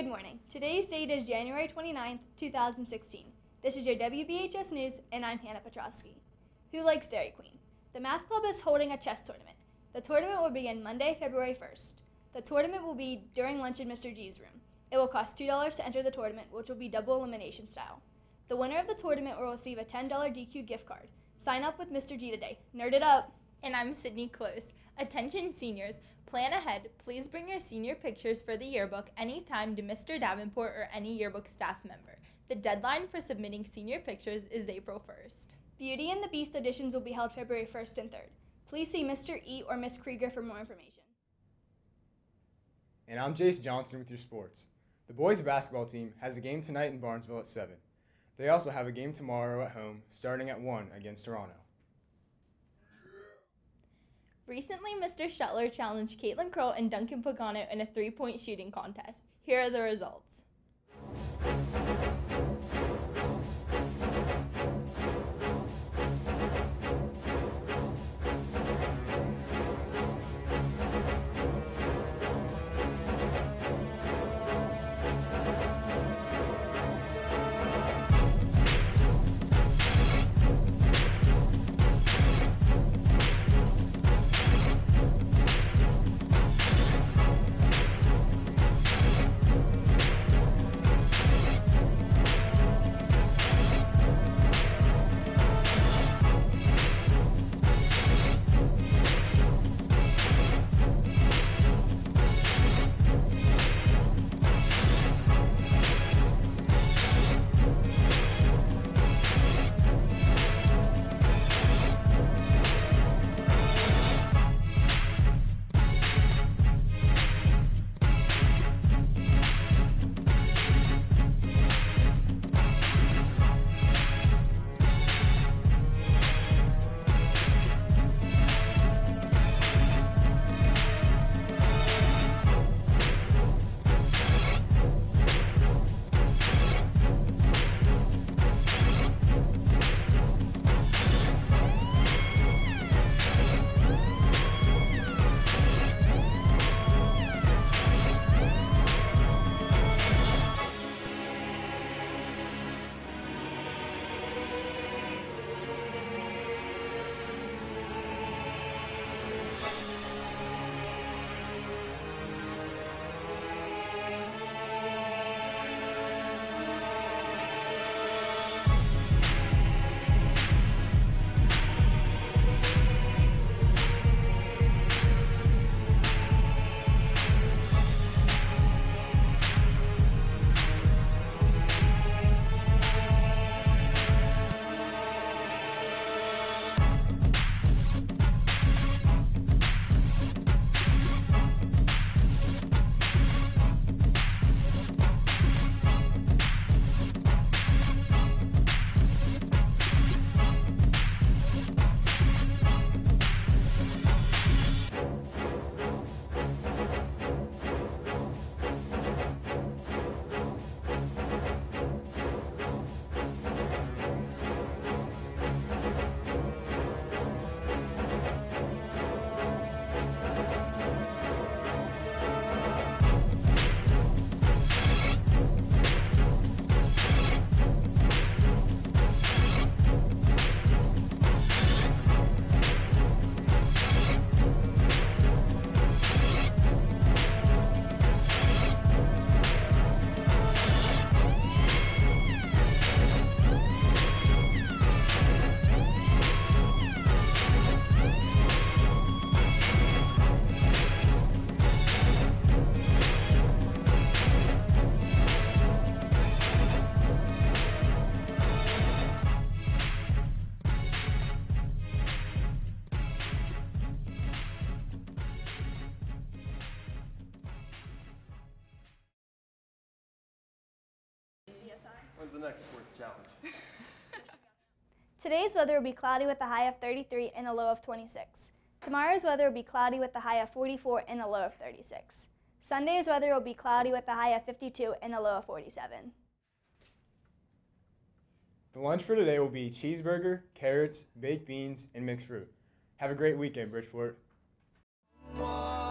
Good morning. Today's date is January 29th, 2016. This is your WBHS News, and I'm Hannah Petrosky. Who likes Dairy Queen? The Math Club is holding a chess tournament. The tournament will begin Monday, February 1st. The tournament will be during lunch in Mr. G's room. It will cost $2 to enter the tournament, which will be double elimination style. The winner of the tournament will receive a $10 DQ gift card. Sign up with Mr. G today. Nerd it up! And I'm Sydney Close. Attention seniors, plan ahead. Please bring your senior pictures for the yearbook anytime to Mr. Davenport or any yearbook staff member. The deadline for submitting senior pictures is April 1st. Beauty and the Beast auditions will be held February 1st and 3rd. Please see Mr. E or Miss Krieger for more information. And I'm Jace Johnson with your sports. The boys basketball team has a game tonight in Barnesville at 7. They also have a game tomorrow at home starting at 1 against Toronto. Recently, Mr. Shetler challenged Caitlin Curl and Duncan Pagano in a three point shooting contest. Here are the results. The next sports challenge? Today's weather will be cloudy with a high of 33 and a low of 26. Tomorrow's weather will be cloudy with a high of 44 and a low of 36. Sunday's weather will be cloudy with a high of 52 and a low of 47. The lunch for today will be cheeseburger, carrots, baked beans, and mixed fruit. Have a great weekend, Bridgeport. water